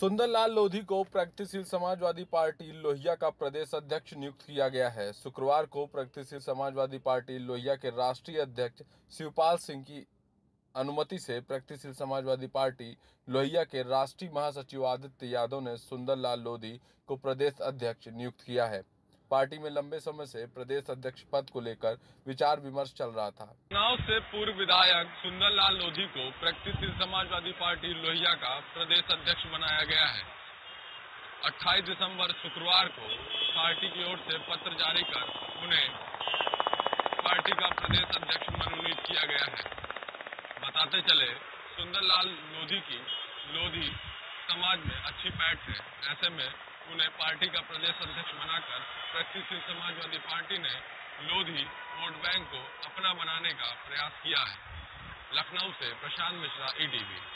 सुंदरलाल लोधी को प्रगतिशील समाजवादी पार्टी लोहिया का प्रदेश अध्यक्ष नियुक्त किया गया है। शुक्रवार को प्रगतिशील समाजवादी पार्टी लोहिया के राष्ट्रीय अध्यक्ष शिवपाल सिंह की अनुमति से प्रगतिशील समाजवादी पार्टी लोहिया के राष्ट्रीय महासचिव आदित्य यादव ने सुंदरलाल लोधी को प्रदेश अध्यक्ष नियुक्त किया है। पार्टी में लंबे समय से प्रदेश अध्यक्ष पद को लेकर विचार विमर्श चल रहा था। चुनाव से पूर्व विधायक सुंदरलाल लोधी को प्रगतिशील समाजवादी पार्टी लोहिया का प्रदेश अध्यक्ष बनाया गया है। 28 दिसंबर शुक्रवार को पार्टी की ओर से पत्र जारी कर उन्हें पार्टी का प्रदेश अध्यक्ष मनोनीत किया गया है। बताते चले, सुंदरलाल लोधी की, लोधी समाज में अच्छी पैठ है। ऐसे में उन्हें पार्टी का प्रदेश अध्यक्ष बनाकर प्रगतिशील समाजवादी पार्टी ने लोधी वोट बैंक को अपना बनाने का प्रयास किया है। लखनऊ से प्रशांत मिश्रा ईटीवी